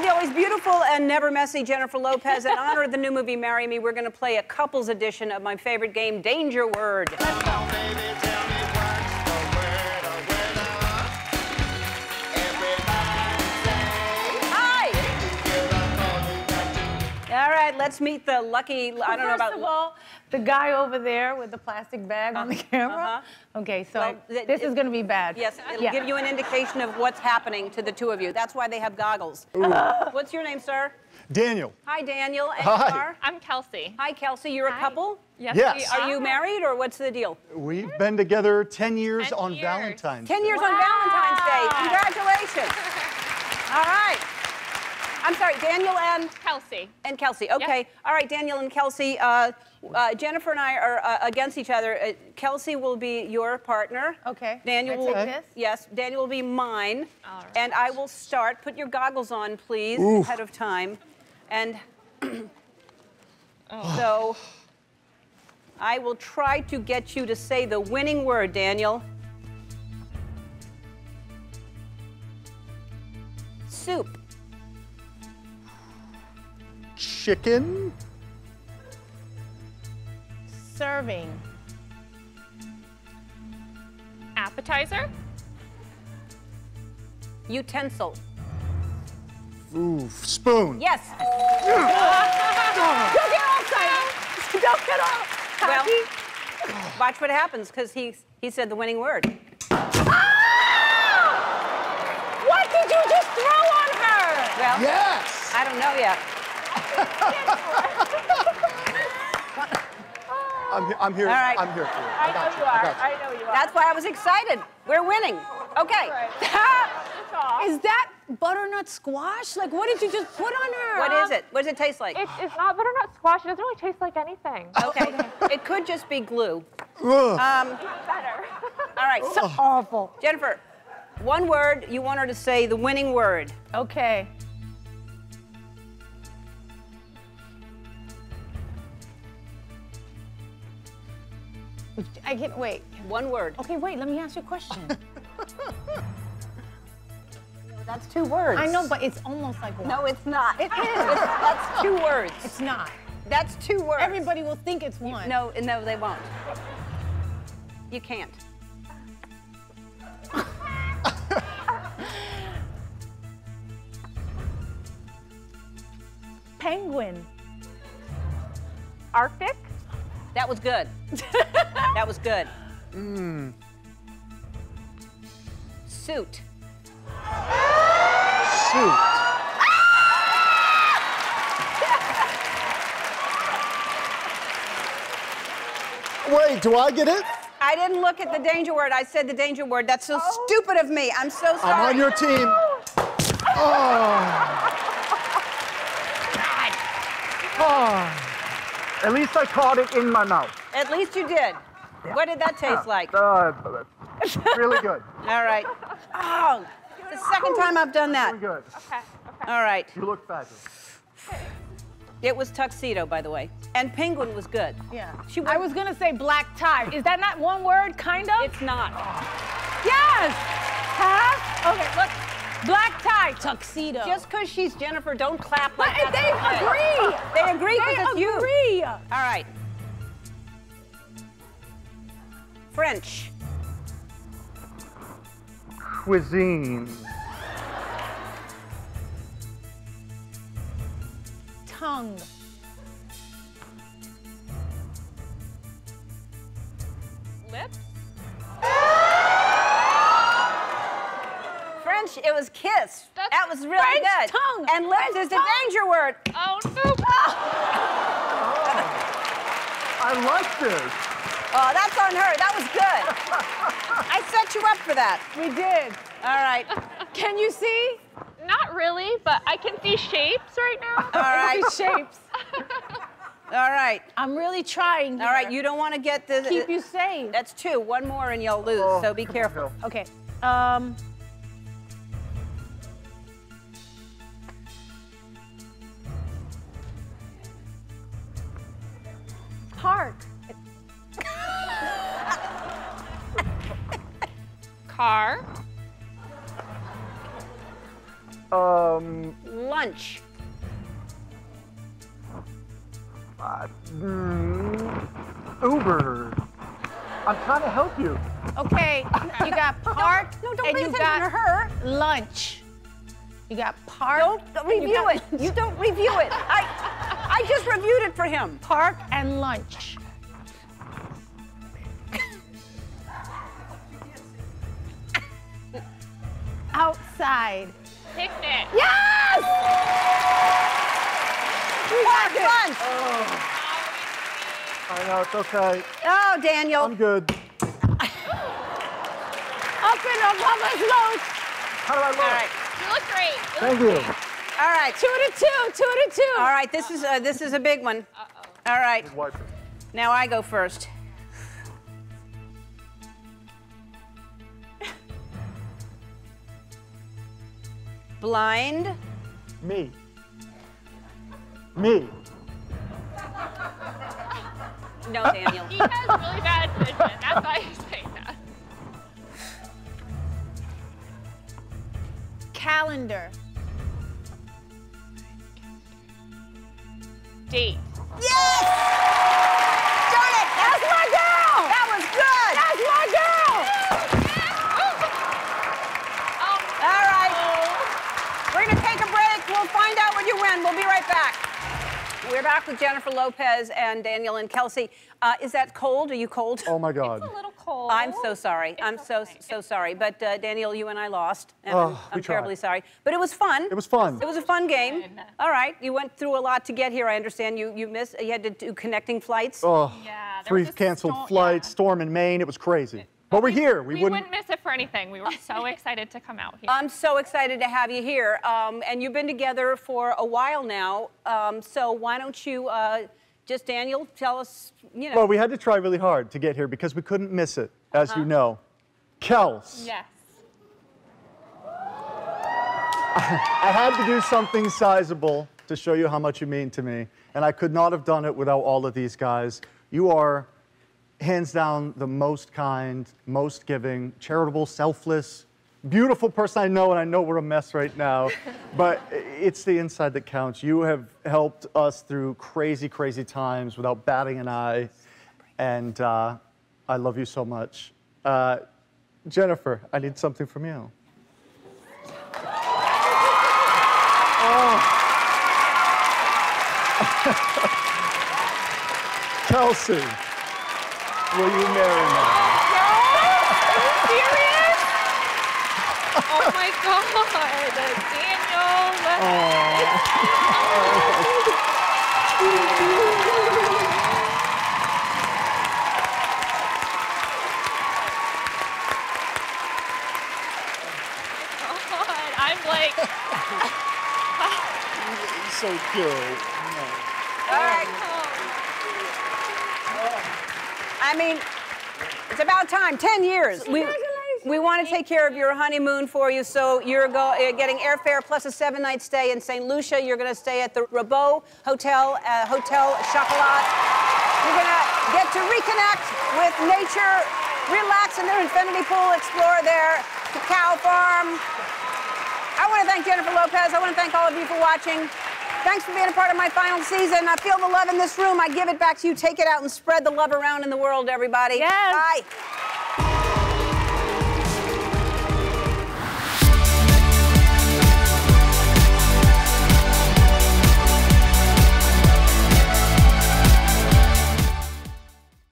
The always beautiful and never messy Jennifer Lopez, in honor of the new movie Marry Me, we're going to play a couples edition of my favorite game, Danger Word. Hi! Let's meet the lucky. I don't know First about. of all, the guy over there with the plastic bag on the camera. uh-huh. Okay, so Well, th- this it- is going to be bad. Yes, it'll Yeah. give you an indication of what's happening to the two of you. That's why they have goggles. What's your name, sir? Daniel. Hi, Daniel. And Hi. you are? I'm Kelsey. Hi, Kelsey. You're a Hi. couple? Yes. Yes. Are you married or what's the deal? We've been together 10 years 10 on years. Valentine's. 10 years on Valentine's Day. Congratulations. All right. I'm sorry, Daniel and, Kelsey. and Kelsey. Okay. All right, Daniel and Kelsey. Uh, uh, Jennifer and I are uh, against each other. Uh, Kelsey will be your partner. Okay. Daniel will take? Yes, Daniel will be mine. All right. And I will start. Put your goggles on, please, Oof. ahead of time. And so I will try to get you to say the winning word, Daniel. Soup. Chicken. Serving. Appetizer. Utensil. Ooh, spoon. Yes. Don't get all excited. Don't get all Well, happy. watch what happens because he, he said the winning word. Ah! what did you just throw on her? Well, Yes. I don't know yet. I'm, he- I'm here. All right. I'm here for you. I got know you are. got I know you are. That's why I was excited. We're winning. Okay. Is that butternut squash? Like, what did you just put on her? What is it? What does it taste like? It, it's not butternut squash. It doesn't really taste like anything. Okay. it could just be glue. Ugh. Um, Better. all right. So, Awful. Jennifer, one word. You want her to say the winning word. Okay. I can't wait. One word. Okay, wait. Let me ask you a question. That's two words. I know, but it's almost like one. No, it's not. It is. that's two words. it's not. That's two words. Everybody will think it's one. No, no, they won't. You can't. Penguin. Arctic. That was good. that was good. Mm. Suit. Suit. Wait, do I get it? I didn't look at the danger word. I said the danger word. That's so stupid of me. I'm so sorry. I'm on your team. Oh. Oh. At least I caught it in my mouth. At least you did. What did that taste like? Uh, really good. All right. Oh, the second time I've done that. Really good. Okay. Okay. All right. You look fabulous. It was tuxedo, by the way. And penguin was good. Yeah. She I was gonna say black tie. Is that not one word, kind of? It's not. Oh. yes. Tuxedo. Just because she's Jennifer, don't clap but like that. they agree. They agree They because it's you. agree. All right. French. Cuisine. Tongue. Lips. French, it was kiss. That's that was really French good. tongue. And lips French is the danger word. Oh no. I like this. Oh, that's on her. That was good. I set you up for that. We did. All right. Can you see? Not really, but I can see shapes right now. All right. Shapes. All right. I'm really trying. All right. You don't want to get the. keep you safe. That's two. One more and you'll lose. Oh, so be come on, careful. Okay. Um. Park. Car. Um, Lunch. uh, mm, Uber. I'm trying to help you. Okay, you got park no, don't and pay you got to her. lunch. You got park. Don't and you review got it. You don't review it. I, I just reviewed it for him. Park and lunch. Outside. Picnic. Yes! Park and lunch. Oh. I know, it's okay. Oh, Daniel. I'm good. Up in a Mama's Loach. How do I look? All right. You look great. You look Thank you. All right. Two to two, two to two. All right. This is uh, this is a big one. All right. Wipe it. Now I go first. Blind. Me. Me. No, Daniel. He has really bad vision. That's why he's saying that. Calendar. Date. Yes! Darn it! That's my girl! That was good! That's my girl. Oh, All right. We're going to take a break. We'll find out when you win. We'll be right back. We're back with Jennifer Lopez and Daniel and Kelsey. Uh, is that cold? Are you cold? Oh my God. It's cold. I'm so sorry. I'm so okay. so sorry. But uh, Daniel, you and I lost, and Oh, I'm, I'm terribly sorry. But it was fun. It was fun. It was a fun game. Fun. All right. You went through a lot to get here. I understand you you missed. You had to do connecting flights. Oh, Yeah, there three was canceled storm- flights, yeah. storm in Maine. It was crazy. But we're here. We, We wouldn't. wouldn't miss it for anything. We were so excited to come out here. I'm so excited to have you here. Um, and you've been together for a while now. Um, so why don't you uh, just Daniel tell us? You know. Well, we had to try really hard to get here because we couldn't miss it, as Uh-huh. you know. Kels, yes. I had to do something sizable to show you how much you mean to me, and I could not have done it without all of these guys. You are, hands down, the most kind, most giving, charitable, selfless, beautiful person I know, and I know we're a mess right now, but it's the inside that counts. You have helped us through crazy, crazy times without batting an eye, and uh, I love you so much. Uh, Jennifer, I need something from you. Oh. Kelsey, will you marry me? serious? oh my god, Daniel. God, I'm like, So cute. I mean, it's about time. Ten years. We, we want to take care of your honeymoon for you, so you're, go, you're getting airfare plus a seven-night stay in St. Lucia. You're going to stay at the Rabot Hotel, uh, Hotel Chocolat. You're going to get to reconnect with nature, relax in their infinity pool, explore their cow farm. I want to thank Jennifer Lopez. I want to thank all of you for watching. Thanks for being a part of my final season. I feel the love in this room. I give it back to you. Take it out and spread the love around in the world, everybody. Yes. Bye.